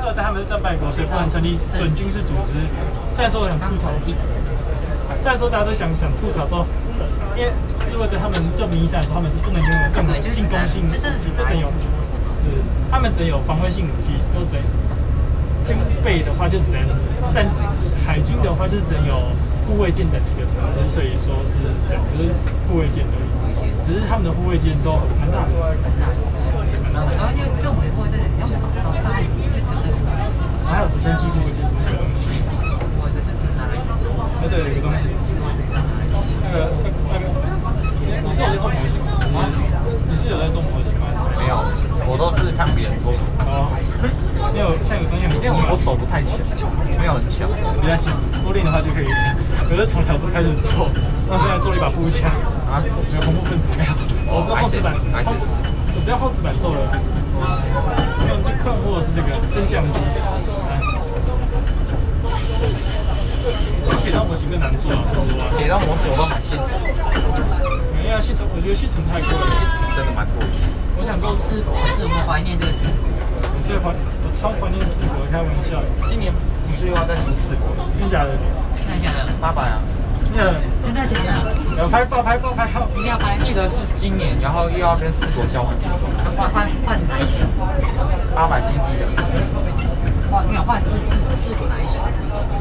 二战他们是战败国，所以不能成立准军事组织。虽然说我想吐槽，虽然说大家都想想吐槽说，因为自卫队他们就名义上说他们是不能拥有这种进攻性武器，这只有，他们只有防卫性武器，都只军备的话就只能在海军的话就是只有护卫舰等级的船只，所以说是对，就是护卫舰而已。只是他们的护卫舰都蛮大啊，没有恐怖分子没有，我知道后置版，我只要后置版做了。没有，最困惑的是这个升降机。铁道模型更难做啊，说实话。铁道模型我都买现成，没有现成，我觉得现成太贵了。真的蛮贵。我想做四国，是我怀念这个四国。我最怀，我超怀念四国，开玩笑。今年不是又要再出四国了？真假的？真的假的？八百啊！真的？假的？要拍爆拍爆拍爆！一定要拍。记得是今年，然后又要跟四国交换。换换换哪一首？八百星际的。换没有换是四四国哪一首？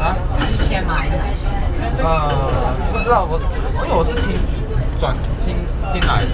啊？七千吗？还是哪一型？呃，不知道我，因为我是听转听听来的。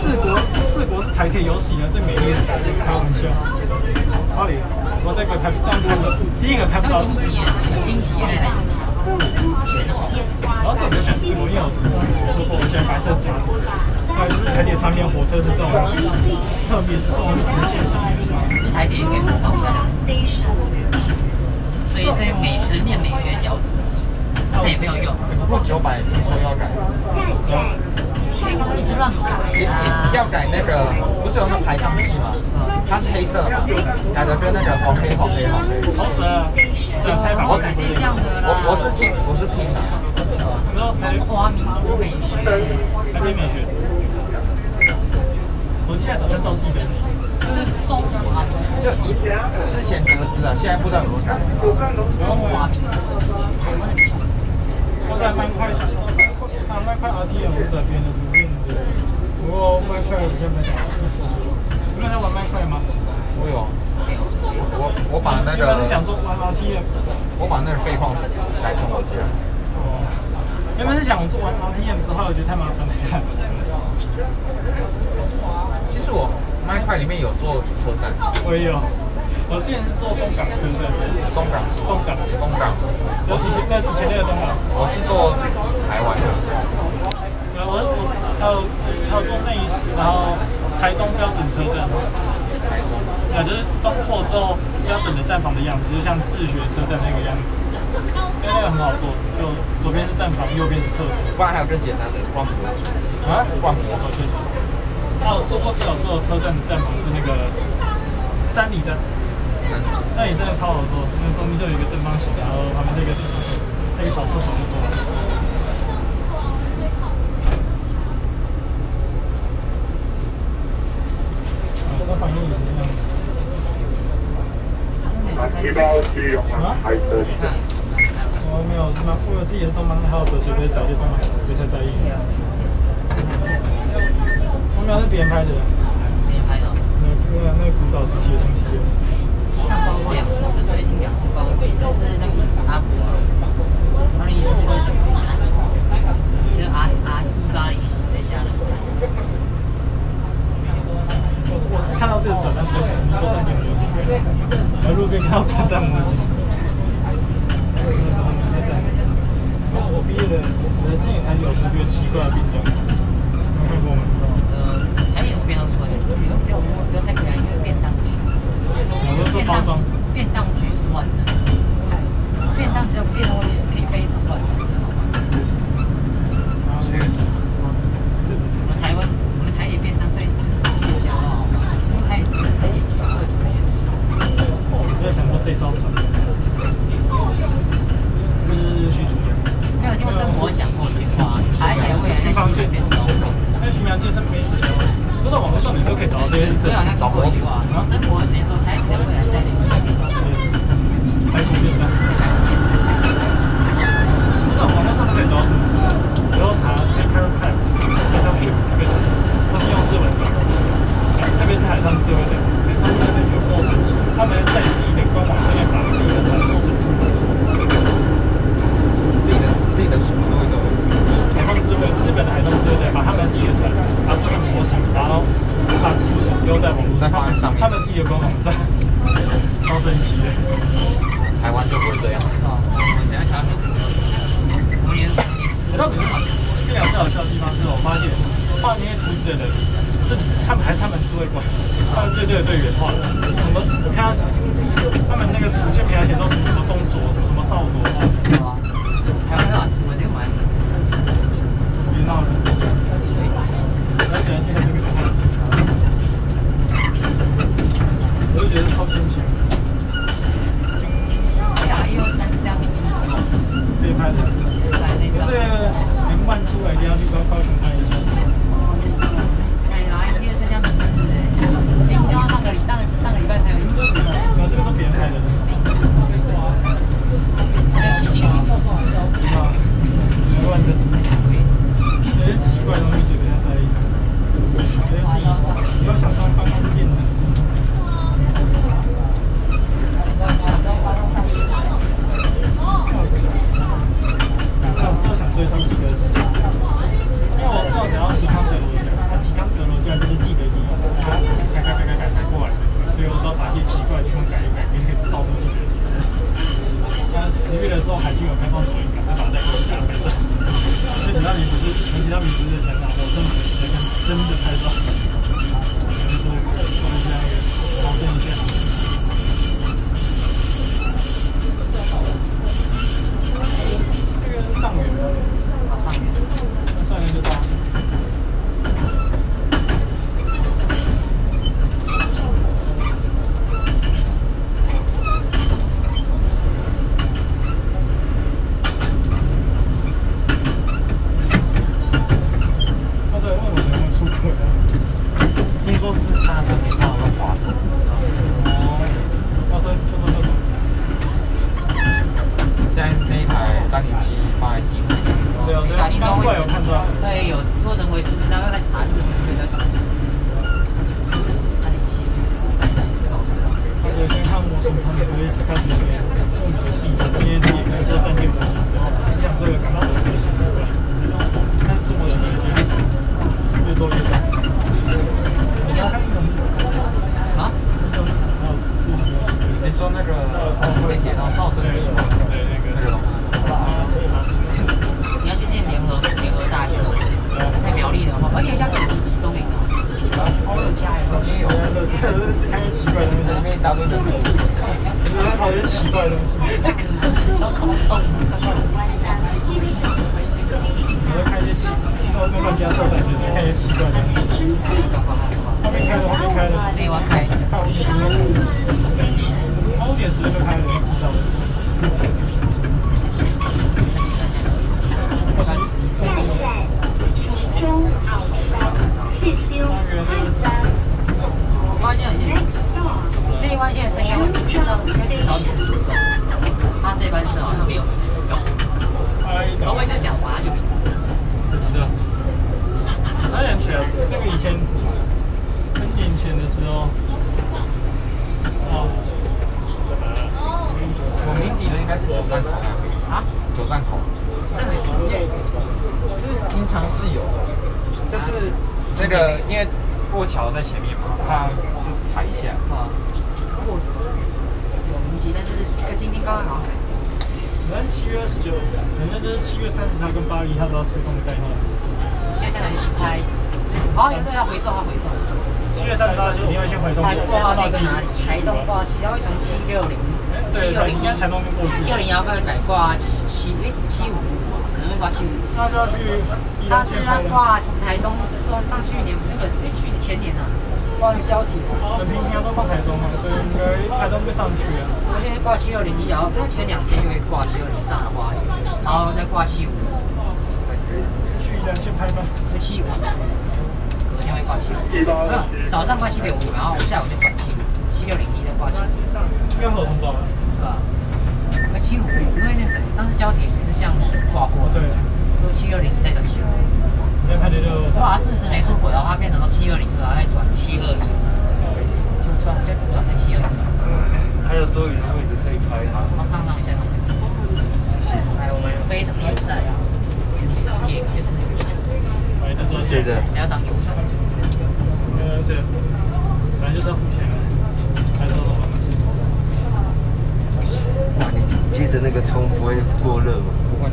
四国四国是台铁有史以来最美丽的开玩笑。好嘞，我这个拍这样拍的，第一个拍不到。荆棘，荆棘在哪里？选的好。然后是我比较选四国，因为我说过我喜欢白色塔。还有就是台铁长面火车是这种特别是这种直线型的。是台铁应该模仿漂亮。所以是美学练美学小组，那也没有用。不过九百听说要改。一直乱改啊！要改那个，不是有那排障器吗？它是黑色嘛，改的跟那个黄黑黄黑黄黑。好死了！这采访我改这样的啦。我我是听我是听的。中华民国美学，还没美学。我现在打算照记得记。这是中华民国。就之前得知了，现在不知道有没有改。中华民国，台湾的美学。我在蛮快，啊，蛮快 RTM 我在编的图片的，不过麦块我现在想，你们在玩麦块吗？我有，我我把那个。是想做玩 RTM，我把那个废矿改成我家。哦。原本是想做玩 RTM 之后，我觉得太麻烦了。其实我麦块里面有做车站。我也有。我之前是做东港车站，中港、东港、东港。我以前那以前那个东港，我是做台湾的。对，我我还有还有做内饰，然后台东标准车站。啊，就是东扩之后标准的站房的样子，就像自学车站那个样子。因为那个很好做，就左边是站房，右边是厕所。不然还有更简单的灌模组。啊？灌模组确实。还有做过最好做的车站的站房是那个三里站。那里真的超好做，因为中间就有一个正方形，然后旁边那个那个小厕所就做了。啊，这旁边也是那样子。啊？我没有什么，我有自己的动漫，爱好者学，可以找些动漫，不太在意。我没有是别人拍的。别人拍的？都在网络上面都可以找到这些，找博主啊，很多新手开船都会在这里。开？在网络上面，日文的，特别上日文的。上日文有多神奇？他们在自己的官网上面把自己的船做成。他他们那个图片上写说什么什么中左，什么什么少左，还有没有智慧的蛮深深的，属于闹的。而且现在这个状态，我就觉得超先进。呀，又三十张明信片，被拍的，来那张这。个能万出来一定要去高高雄拍一下。哎呀，第二三家名字哎，今天上个礼上上个礼拜才有一次，没有，这个都别人拍的。还有习近平，啊，习惯的，有些奇怪的东西不要在意。有些自己不要想当方方面面的。那我之后想追上几个字，因为我知道只要提康德罗奖，他提康德罗奖就是记得记忆，他改改改改改改过来的，所以我知道把一些奇怪的地方改一改，也可以造出记得记忆。那十月的时候，海军有开放抖音，赶快把它再给我下来了。所以等到你不是前几道名字的想法，我真的在看真的拍照，就是说说一下那个保证一下。这个上元的，啊上面，上元就到。他在问我怎么出轨啊？听说是刹车没刹好会滑走。哦，到时候就说这种。现在那一台三零七放在金对啊，对啊，刚过来有看到。对，有做人为数字，然后在查，是不是在查？三零七，三零七，告诉我。而且先看模型，他们就会开始做你的自己的，因为你也可以做战舰模型之后，你想做一个感到的模型出来。但是我的理解，越做越大。你要看一种啊？一种还有自己模型，你说那个会铁然后造成对力嘛？对那个那个东西。你要去念联合联合大学的，在苗栗的话，而且像北部集中营啊，好有加油。也有，乐色乐是看一些奇怪的东西，里面一大堆的。我在跑一些奇怪的东西。烧烤烧死他！我在看一些奇，然后跟乱加色彩，就是看一些奇怪的东西。后面开的，后面开的，内湾开，看我一直欧点时就开了，知道的。我三。我发现了一件事情，内湾现在车应该会比到，应该至少他这班车好像没有用。哎，然后我一直讲完，他就没。是的。那两确实，那个以前很年前的时候，哦，我鸣笛的应该是九站口，啊？九站口，真的有？这是平常是有的，就是那个因为过桥在前面嘛，怕就踩一下。啊，过有名题，但是跟今天刚刚好像反正七月二十九，反正就是七月三十号跟八月一号都要出动的概念。现在在哪里去拍？好，有个要回收，要回收。七月三十号就一定会先回送。台挂那个哪里？台东挂七，然后会从七六零、七六零一、台东边过去。七六零幺跟改挂七七诶七五五可能会挂七五。那就要去。他是要挂从台东坐上去年那个诶去年前年啊，挂那个胶体。那平平常都放台中嘛，所以应该台中会上去啊。我现在挂七六零一，然后那前两天就会挂七六零上的花莲，然后再挂七五。去一先拍吧。七五，隔天会挂七五。没有，早上挂七点五，然后下午就转七五，七六零一再挂七五。应该会有通报。对吧？那七五，因为那个上次胶铁也是这样挂过的。对。七六零一再转七五。那拍的变成到七二零二，再转七二零，就转再转成七二零。还有多余的位置可以拍它。我看上一下，来，我们非常友善，铁铁就是友善。是谁的？不要当友善。呃，是，反正就是要付钱的，还是说什么？哇，你接着那个冲不会过热吗？不会。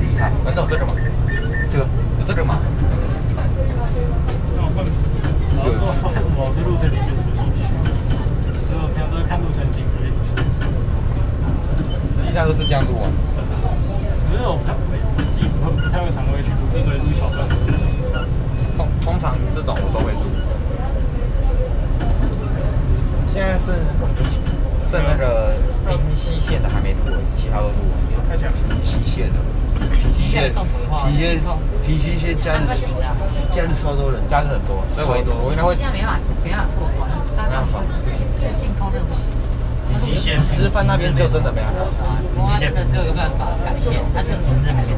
厉害。那有这个吗？这个有这个吗？那我什么对路程里没什么兴趣，所以我平常都是看路程景而已。实际上都是这样录完。可是我不太会，自己不不太会常会去录，就只会录小段。通通常这种我都会录。现在是剩那个平西线的还没录，其他都录完。开起来。平西线的，平西线，平西线，平西线假日假日超多人，假日很多，所以我我应该会现在没办法，没办法拓宽，大家不行，进攻任务。平西线十分那边就真的没办法。哇，真的只有一个办法改线，他真的只能改线，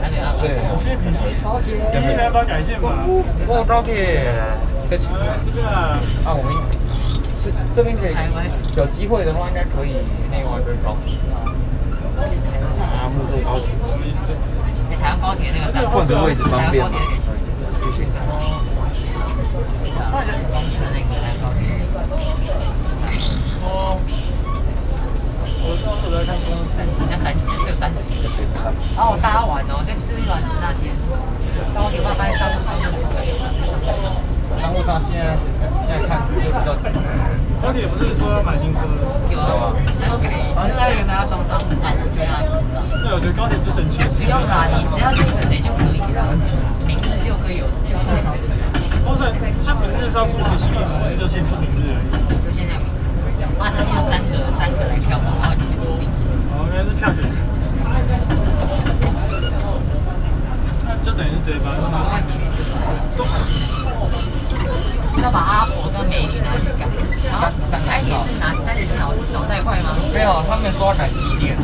他没办法。对，我现在平西高铁，你没办法改这个啊，我们是这边可以有机会的话，应该可以内外跟高铁。啊，木州高铁什么意思？哎，台湾高铁那个上换个位置方便吗？公司那个台湾高铁。哦，我上次在看公司，那三级只有三级。然后我搭完哦，在吃玉丸子那天，高铁慢慢上路上路。商务舱现在现在看就比较。高铁不是说要买新车？有啊，他说改，我现在原本要装商务舱，我觉得他不知道。对，我觉得高铁最省钱。不用啦，你只要那个谁就可以了，名字就可以有谁。或者他明日是要出个系列模，就先出名字而已。就现在名字，马上就有三个三个来票嘛，然后几个名字。哦，原来是票选。那就等于直接把那个三个都要把阿婆跟美女拿去改，然后台铁是拿台铁是脑脑袋块吗？没有，他们说要改机电，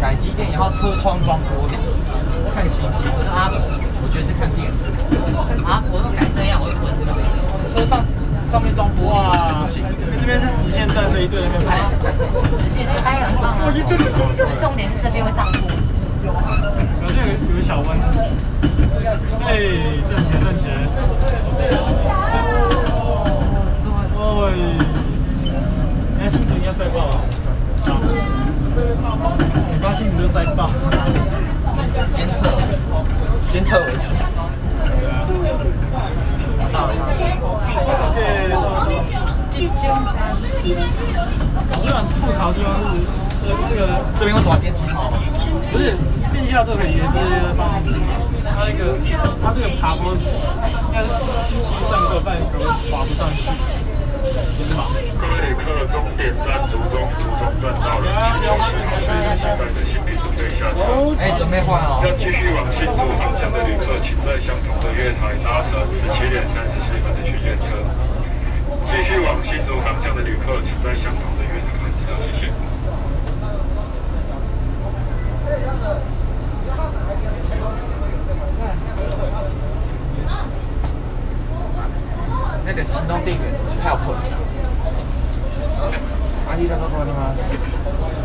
改机电，然后车窗装玻璃，看心情。阿婆，我觉得是看电。阿婆都改这样，我会昏倒。车上上面装玻璃哇，不行。这边是直线站，所以一队那边拍。直线那个拍很棒啊。重点是这边会上坡。好像有有个小弯。哎，站起来，站起来。哦，你看新竹应该塞爆了。你发就塞爆。先撤，先撤为主。到了。对，我想吐槽的地方是，呃，这个这边为什么电气号？不是电气号这个可以连这些发生机嘛？它那个它这个爬坡应该是星期上课，半可能滑不上去，是吗？各位客，终点站途中，途中转到了，请小心准备的行李准备下车。哎，准备换哦。要继续往新竹方向的旅客，请在相同的月台搭乘十七点三十四分的区间车。继续往新竹方向的旅客，请在相同的月台换车，谢谢。那个行动电源去 help。ありがとうございます。